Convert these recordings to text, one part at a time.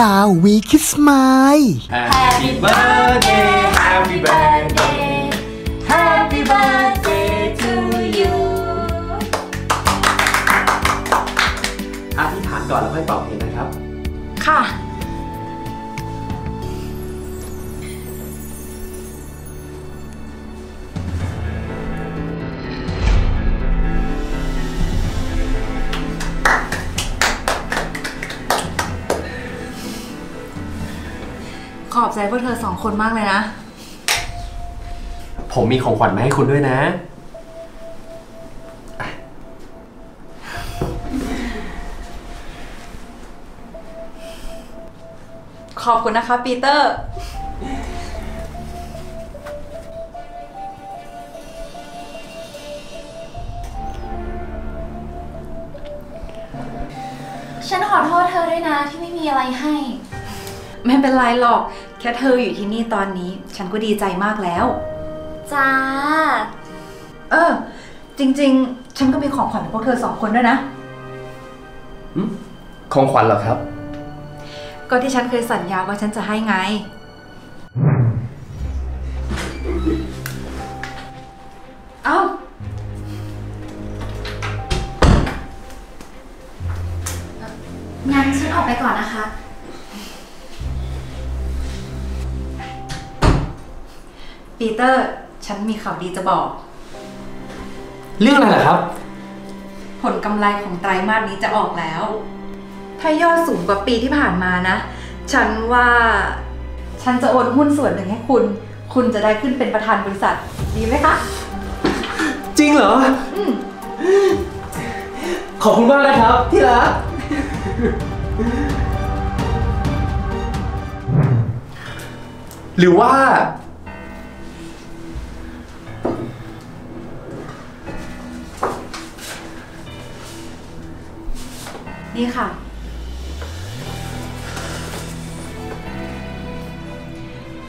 ดาววีคิสมาย Happy birthday Happy birthday Happy birthday to you อธิษฐานก่อนแล้วค่อยเป่าเค้กน ใจพวกเธอสองคนมากเลยนะ ผมมีของขวัญมาให้คุณด้วยนะ ขอบคุณนะคะปีเตอร์ ฉันขอโทษเธอด้วยนะที่ไม่มีอะไรให้ ไม่เป็นไรหรอก แค่เธออยู่ที่นี่ตอนนี้ ฉันก็ดีใจมากแล้ว จ้า เออ จริง ๆ ฉันก็มีของขวัญให้พวกเธอสองคนด้วยนะของขวัญเหรอครับ ก็ที่ฉันเคยสัญญาว่าฉันจะให้ไง เอ้า งั้นฉันออกไปก่อนนะคะ ปีเตอร์ฉันมีข่าวดีจะบอก เรื่องอะไรล่ะครับ ผลกำไรของไตรมาสนี้จะออกแล้ว ถ้ายอดสูงกว่าปีที่ผ่านมานะ ฉันว่าฉันจะโอนหุ้นส่วนหนึ่งให้คุณ คุณจะได้ขึ้นเป็นประธานบริษัท ดีไหมคะ จริงเหรอขอบคุณมากนะครับ ที่รัก หรือว่า นี่ค่ะ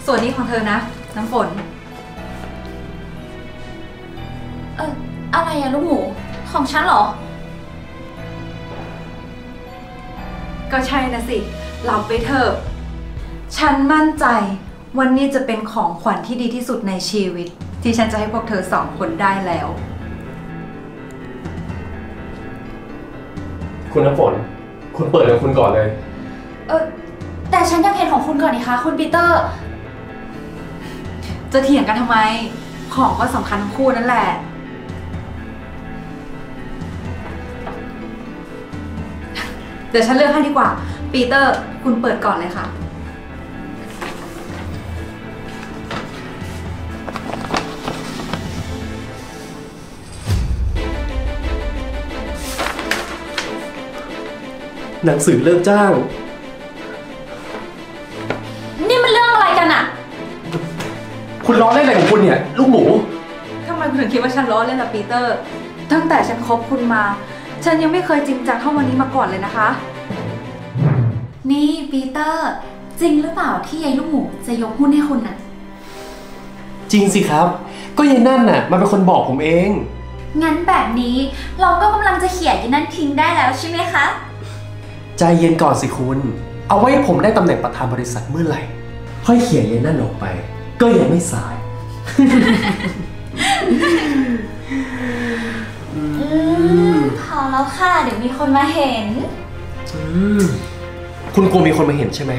ส่วนนี้ของเธอนะ น้ำฝน เอออะไรอะลูกหมู ของฉันเหรอ ก็ใช่นะสิรับไปเถอะ ฉันมั่นใจวันนี้จะเป็นของขวัญที่ดีที่สุดในชีวิต ที่ฉันจะให้พวกเธอสองคนได้แล้ว คุณน้ำฝน คุณเปิดของคุณก่อนเลย เออแต่ฉันอยากเห็นของคุณก่อนนี่คะคุณปีเตอร์ จะเถียงกันทำไม ของก็สำคัญทั้งคู่นั่นแหละ เดี๋ยวฉันเลือกให้ดีกว่า ปีเตอร์ คุณเปิดก่อนเลยค่ะ หนังสือเลิกจ้าง นี่มันเรื่องอะไรกันอะคุณล้อเล่นอะไรของคุณเนี่ย ลูกหมู ทำไมคุณถึงคิดว่าฉันล้อเล่นล่ะปีเตอร์ ตั้งแต่ฉันคบคุณมา ฉันยังไม่เคยจริงจังเท่าวันนี้มาก่อนเลยนะคะ นี่ปีเตอร์ จริงหรือเปล่าที่ยายลูกหมูจะยกหุ้นให้คุณน่ะ จริงสิครับ ก็ยายนั่นน่ะ มันเป็นคนบอกผมเอง งั้นแบบนี้เราก็กำลังจะเขี่ยยินนั่นทิ้งได้แล้วใช่ไหมคะ ใจเย็นก่อนสิคุณ เอาไว้ผมได้ตำแหน่งประธานบริษัทเมื่อไหร่ ค่อยเขียนยายนั่นออกไป ก็ยังไม่สายอืมพอแล้วค่ะ เดี๋ยวมีคนมาเห็นอืมคุณกลัวมีคนมาเห็นใช่ไหม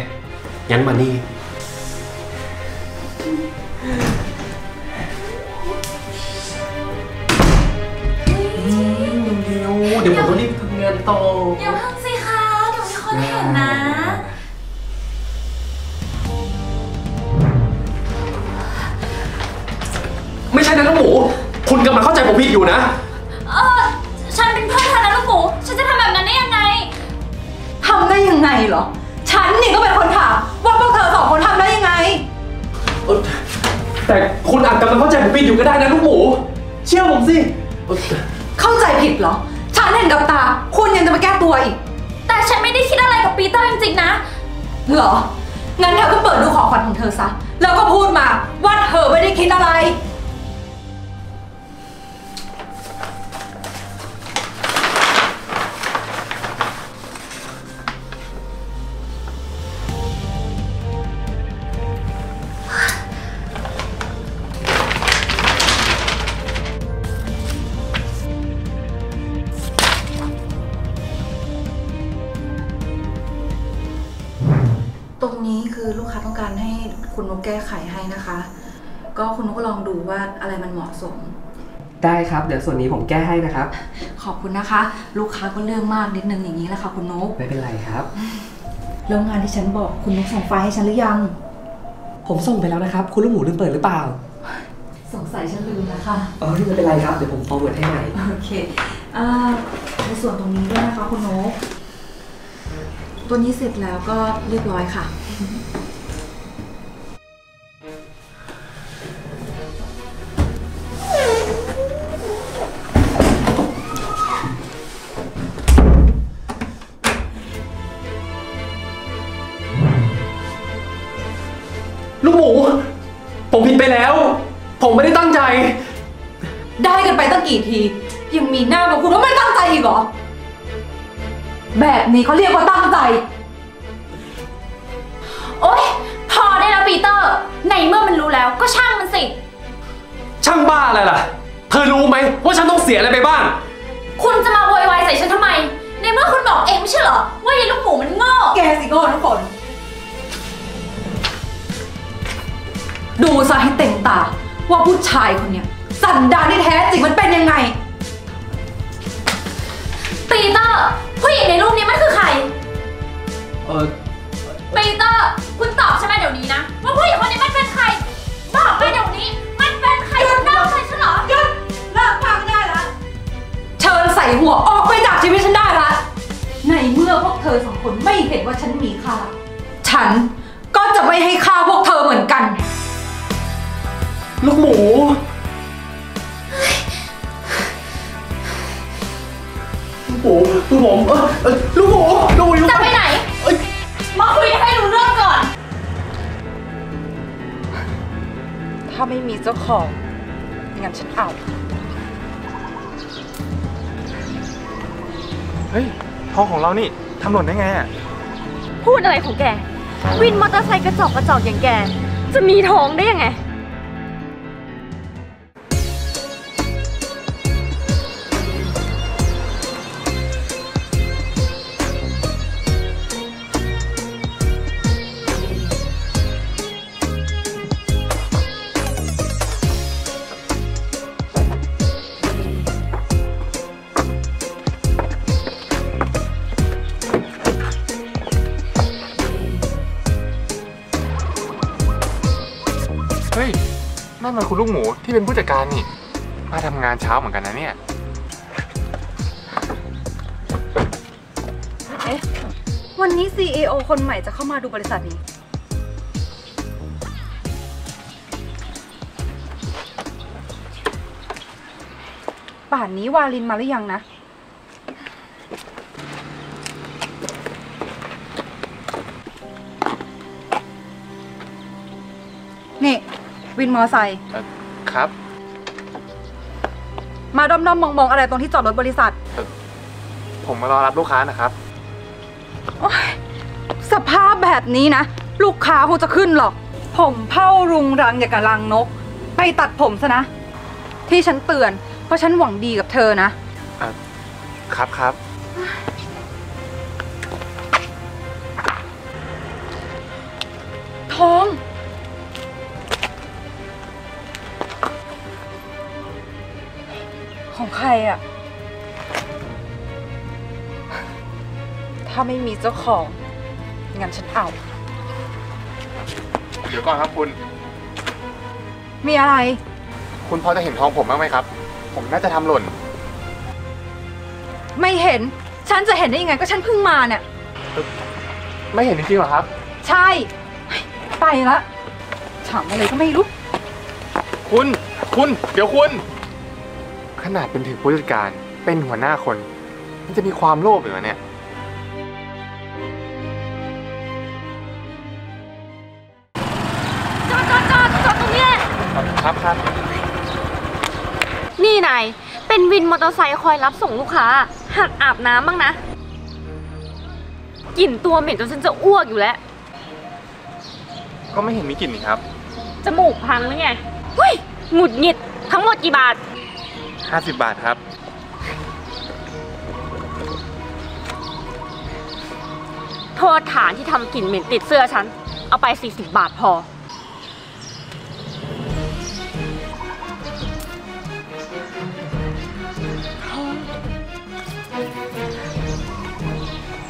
งั้นมานี่ เดี๋ยวเดี๋ยวผมต้องรีบทำงานต่อ เดี๋ยวพัง สิคะเดี๋ยวมีคนเห็นนะ ไม่ใช่นะลูกหมู คุณกำลังเข้าใจผมผิดอยู่นะ เออฉันเป็นเพื่อนเธอนะลูกหมู ฉันจะทำแบบนั้นได้ยังไง ทำได้ยังไงเหรอ ฉันนี่ก็เป็นคนถามว่าพวกเธอสองคนทำได้ยังไง เออแต่คุณอาจกำลังเข้าใจผมผิดอยู่ก็ได้นะลูกหมู เชื่อผมสิเออเข้าใจผิดเหรอ ฉันเห็นกับตา คุณยังจะมาแก้ตัวอีกแต่ ฉันไม่ได้คิดอะไรกับปีเตอร์จริงๆนะ เหรอ งั้นเธอก็เปิดดูของขวัญของเธอซะ แล้วก็พูดมาว่าเธอไม่ได้คิดอะไร กแก้ไขให้นะคะ ก็คุณนุกก็ลองดูว่าอะไรมันเหมาะสม ได้ครับ เดี๋ยวส่วนนี้ผมแก้ให้นะครับ ขอบคุณนะคะ ลูกค้าก็เรื่องมากนิดนึงอย่างนี้แหละค่ะคุณนุกไม่เป็นไรครับ แล้วงานที่ฉันบอกคุณนุกส่งไฟล์ให้ฉันหรือยัง ผมส่งไปแล้วนะครับ คุณลูกหมูลืมเปิดหรือเปล่า สงสัยฉันลืมนะคะอ๋อไม่เป็นไรครับเดี๋ยวผม forward ให้ใหม่โอเคอ่าในส่วนตรงนี้ด้วยนะคะคุณนกตัวนี้เสร็จแล้วก็เรียบร้อยค่ะ ลูกหมู ผมผิดไปแล้ว ผมไม่ได้ตั้งใจ ได้กันไปตั้งกี่ที ยังมีหน้ามาคุณว่าไม่ตั้งใจอีกเหรอ แบบนี้เขาเรียกว่าตั้งใจ โอ๊ย พอได้แล้วปีเตอร์ ในเมื่อมันรู้แล้วก็ช่างมันสิ ช่างบ้าอะไรล่ะ เธอรู้ไหมว่าฉันต้องเสียอะไรไปบ้าง คุณจะมาโวยวายใส่ฉันทำไม ในเมื่อคุณบอกเองไม่ใช่เหรอ ดูซะให้เต็มตา ว่าผู้ชายคนเนี้ยสันดานที่แท้จริงมันเป็นยังไง ปีเตอร์ ผู้หญิงในรูปนี้มันคือใคร เออปีเตอร์ คุณตอบฉันมาเดี๋ยวนี้นะ ว่าผู้หญิงคนนี้มันเป็นใคร บอกมาเดี๋ยวนี้ มันเป็นใครคุณนอกใจฉันเหรอหยุดเลิกฟังได้ละเชิญใส่หัวออกไปจากชีวิตฉันได้ละ ในเมื่อพวกเธอสองคนไม่เห็นว่าฉันมีค่า ฉันก็จะไม่ให้ค่าพวกเธอเหมือนกัน ลูกหมู ลูกหมูลูกผมเอ้ยเอ้ยลูกหมูลูกหมูอยู่จะไปไหน เอ้ยมาคุยให้รู้เรื่องก่อน ถ้าไม่มีเจ้าของงั้นฉันเอา เฮ้ยทองของเรานี่ทำหล่นได้ไงอะ พูดอะไรของแก วินมอเตอร์ไซค์กระจอกกระจอกอย่างแก จะมีทองได้ยังไง นั่นมันคุณลูกหมูที่เป็นผู้จัดการนี่ มาทำงานเช้าเหมือนกันนะเนี่ยวันนี้ CEO คนใหม่จะเข้ามาดูบริษัทนี้ ป่านนี้วาลินมาหรือยังนะ วินมอไซค์เอ่อครับมาด้อมๆมองๆอะไรตรงที่จอดรถบริษัทผมมารอรับลูกค้านะครับ โอ๊ยสภาพแบบนี้นะ ลูกค้าคงจะขึ้นหรอก ผมเผ้ารุงรังอย่างกับรังนก ไปตัดผมซะนะ ที่ฉันเตือน เพราะฉันหวังดีกับเธอนะ ครับครับ รอะ่ะ ถ้าไม่มีเจ้าของ งั้นฉันเอา เดี๋ยวก่อนครับคุณ มีอะไร คุณพอจะเห็นทองผมบ้างไหมครับ ผมน่าจะทำหล่น ไม่เห็น ฉันจะเห็นได้ยังไงก็ฉันเพิ่งมาเนี่ย ไม่เห็นจริงๆเหรอครับ ใช่ ไปละ ถามอะไรก็ไม่รู้ คุณ คุณ เดี๋ยวคุณ ขนาดเป็นถึงผู้จัดการเป็นหัวหน้าคน มันจะมีความโลภเหรอเนี่ย จอดจอดจอดจอดตรงนี้แหละครับครับนี่นายเป็นวินมอเตอร์ไซค์คอยรับส่งลูกค้า หัดอาบน้ำบ้างนะกลิ่นตัวเหม็นจนฉันจะอ้วกอยู่แล้ว ก็ไม่เห็นมีกลิ่นนี่ครับ จมูกพังหรือไงเฮ้ยหงุดหงิดทั้งหมดกี่บาท 50 บาทครับ โทษฐานที่ทำกลิ่นเหม็นติดเสื้อฉัน เอาไป 40 บาทพอ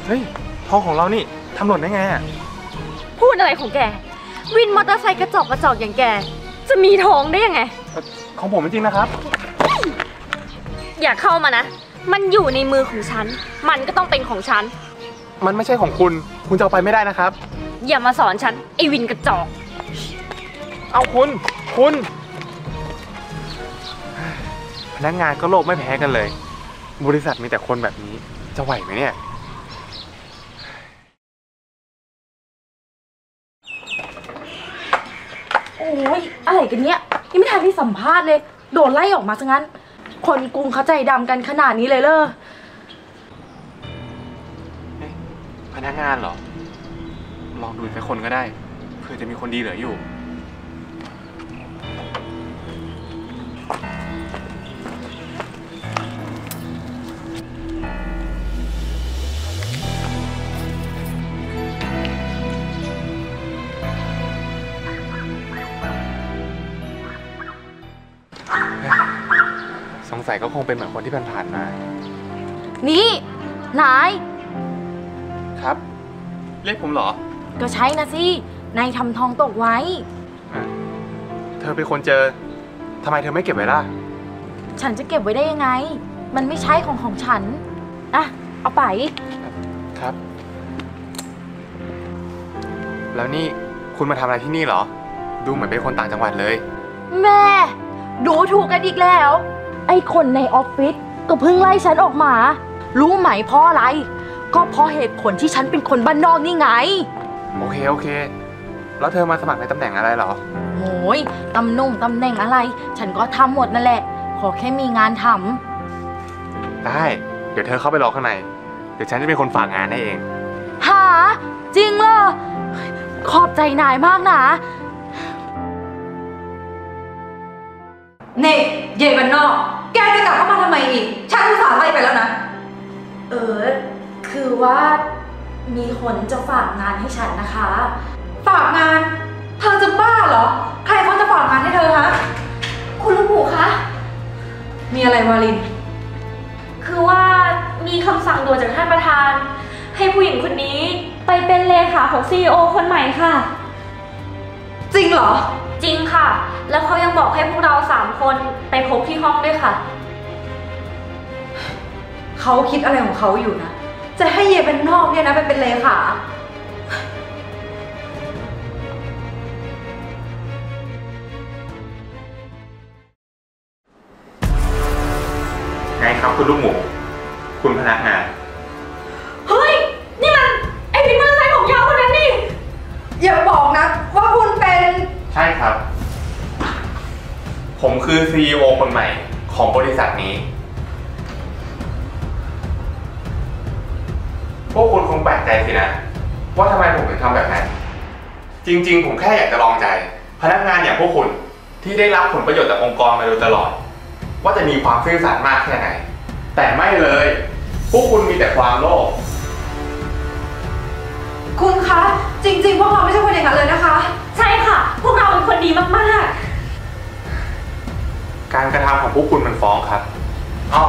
เฮ้ยทองของเรานี่ทำหล่นได้ไงอะพูดอะไรของแก วินมอเตอร์ไซค์กระจอกกระจอกอย่างแก จะมีทองได้ยังไงเอ่อของผมจริงๆนะครับ อย่าเข้ามานะ มันอยู่ในมือของฉัน มันก็ต้องเป็นของฉัน มันไม่ใช่ของคุณ คุณจะเอาไปไม่ได้นะครับ อย่ามาสอนฉันไอ้วินกระจอก เอาคุณ คุณ พนักงานก็โลภไม่แพ้กันเลย บริษัทมีแต่คนแบบนี้ จะไหวไหมเนี่ยโอ้ยอะไรกันเนี้ยยังไม่ทันที่สัมภาษณ์เลย โดนไล่ออกมาซะงั้น คนกรุงเขาใจดำกันขนาดนี้เลยเลอพนักงานเหรอ ลองดูอีกสักคนก็ได้ เผื่อจะมีคนดีเหลืออยู่ สงสัยก็คงเป็นเหมือนคนที่ผ่านๆมา นี่นายครับ เรียกผมเหรอก็ใช่นะสินายทำทองตกไว้ อะเธอเป็นคนเจอทำไมเธอไม่เก็บไว้ล่ะ ฉันจะเก็บไว้ได้ยังไง มันไม่ใช่ของของฉันอะเอาไป ครับ แล้วนี่คุณมาทำอะไรที่นี่เหรอ ดูเหมือนเป็นคนต่างจังหวัดเลย แม่ ดูถูกกันอีกแล้ว ไอ้คนในออฟฟิศก็เพิ่งไล่ฉันออกมา รู้ไหมเพราะอะไร ก็เพราะเหตุผลที่ฉันเป็นคนบ้านนอกนี่ไง โอเคโอเค แล้วเธอมาสมัครในตำแหน่งอะไรเหรอโอ้ยตำนุ่งตำแหน่งอะไร ฉันก็ทำหมดนั่นแหละ ขอแค่มีงานทได้ เดี๋ยวเธอเข้าไปรอข้างใน เดี๋ยวฉันจะเป็นคนฝากงานให้เองำหา จริงเหรอขอบใจนายมากนะ เน่เย่บันนอกแก จะกลับเข้ามาทำไมอีก ฉันอุตส่าห์ไล่ไปแล้วนะ เออ คือว่ามีคนจะฝากงานให้ฉันนะคะ ฝากงาน เธอจะบ้าเหรอ ใครเขาจะฝากงานให้เธอฮะคุณลูกหมูคะ มีอะไรวาลิน คือว่ามีคำสั่งด่วนจากท่านประธาน ให้ผู้หญิงคนนี้ไปเป็นเลขาของ CEO คนใหม่ค่ะ จริงเหรอ จริงค่ะ แล้วเขายังบอกให้พวกเราสามคนไปพบที่ห้องด้วยค่ะ เขาคิดอะไรของเขาอยู่นะ จะให้เยเป็นนอกเนี่ยนะไปเป็นเลขาไงครับคุณลูกหมู คุณพนักงาน เฮ้ย นี่มัน ไอวินมอเตอร์ไซค์ของยาวคนนั้นนี่ อย่าบอกนะ ว่าคุณเป็น ใช่ครับ ผมคือ CEO คนใหม่ของบริษัทนี้ ใจสินะ ว่าทำไมผมถึงทำแบบนั้น จริงๆ ผมแค่อยากจะลองใจ พนักงานอย่างพวกคุณที่ได้รับผลประโยชน์จากองค์กรมาโดยตลอด ว่าจะมีความซื่อสัตย์มากแค่ไหน แต่ไม่เลย พวกคุณมีแต่ความโลภคุณคะ จริง ๆ พวกเราไม่ใช่คนอย่างนั้นเลยนะคะ ใช่ค่ะ พวกเราเป็นคนดีมากการกระทำของพวกคุณมันฟ้องครับอ้อ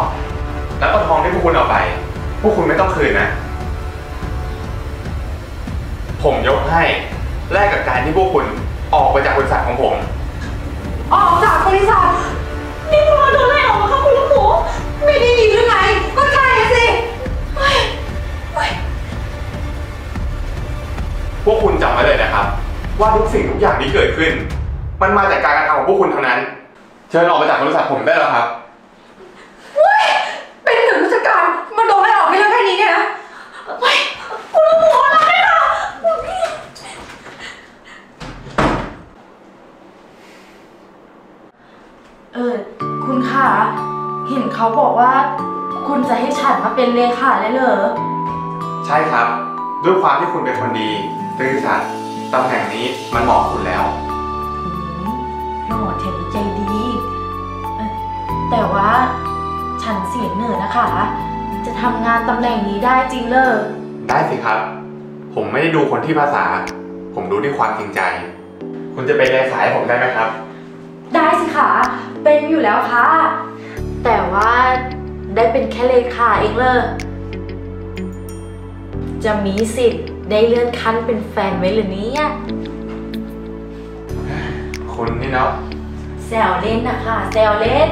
แล้วก็ทองที่พวกคุณเอาไป พวกคุณไม่ต้องคืนนะ ให้แลกกับการที่พวกคุณออกไปจากบริษัทของผม ออกจากบริษัทๆนี่พวกเราโดนไล่ออกมาค่ะคุณลูกหมู ไม่ได้ดีหรือไง ก็ใช่อะสิเฮ้ยเฮ้ยพวกคุณจำไว้เลยนะครับ ว่าทุกสิ่งทุกอย่างที่เกิดขึ้น มันมาจากการกระทำของพวกคุณเท่านั้น เชิญออกไปจากบริษัทผมได้แล้วครับเป็นถึงผู้จัดการมาโดนไล่ออกให้เรื่องแค่นี้เนี่ยนะเฮ้ยคุณลูกหมูอะไรเนี่ย เออ คุณคะเห็นเขาบอกว่า คุณจะให้ฉันมาเป็นเลขาเลยเหรอ ใช่ครับ ด้วยความที่คุณเป็นคนดีซื่อสัตย์ตำแหน่งนี้มันเหมาะคุณแล้ว หล่อเทนใจดีเอ่อแต่ว่าฉันเสียเหนื่อยนะคะ จะทำงานตำแหน่งนี้ได้จริงเลยได้สิครับ ผมไม่ได้ดูคนที่ภาษา ผมดูที่ความจริงใจ คุณจะเป็นเลขาให้ผมได้ไหมครับได้สิคะ เป็นอยู่แล้วค่ะ แต่ว่าได้เป็นแค่เลขาเองเลยจะมีสิทธิ์ได้เลื่อนขั้นเป็นแฟนไว้หรือเนี่ยคุณนี่เนาะแซวเล่นนะคะแซวเล่น